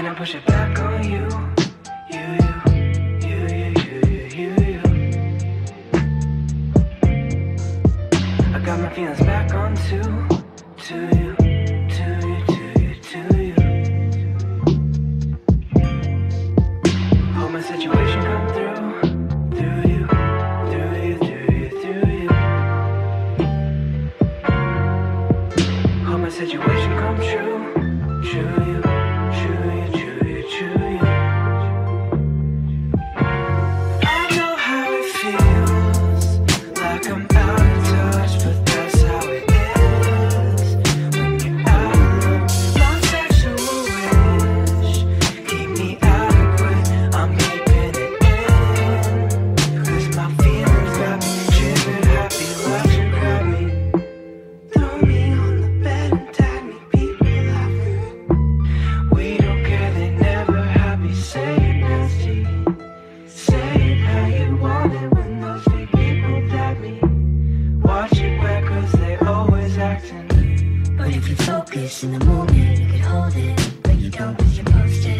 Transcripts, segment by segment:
Can I push it back on you? You, you, you, you, you, you, you. I got my feelings back on to, to you, to you, to you, to you. Hold my situation come through, through you, through you, through you, through you. Hold my situation come true. But if you focus in the moment, you can hold it. But you don't, cause you're posted.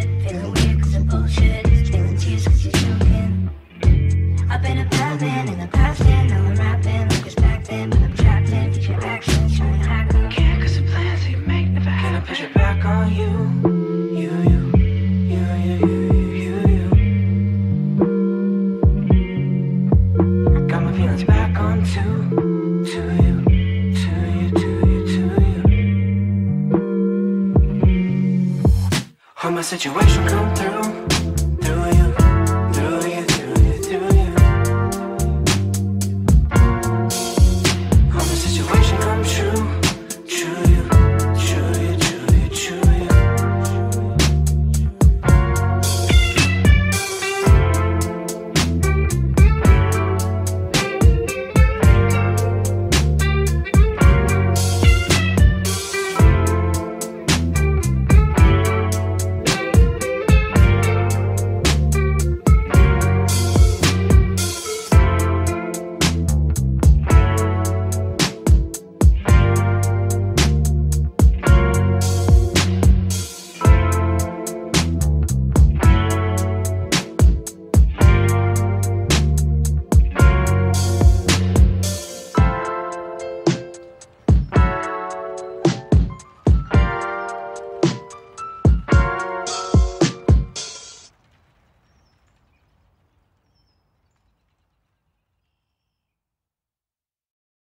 my situation, come